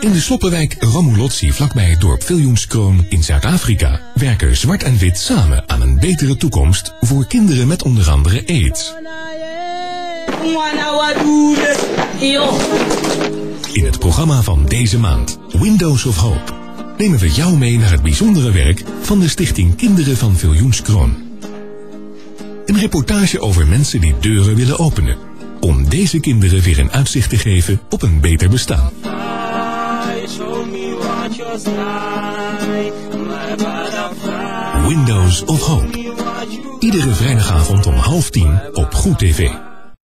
In de sloppenwijk Ramulotsi vlakbij het dorp Viljoenskroon in Zuid-Afrika werken zwart en wit samen aan een betere toekomst voor kinderen met onder andere AIDS. In het programma van deze maand, Windows of Hope, nemen we jou mee naar het bijzondere werk van de Stichting Kinderen van Viljoenskroon. Een reportage over mensen die deuren willen openen, om deze kinderen weer een uitzicht te geven op een beter bestaan. Windows of Hope. Iedere vrijdagavond om half tien op Goed TV.